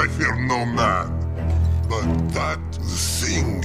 I fear no man. But that thing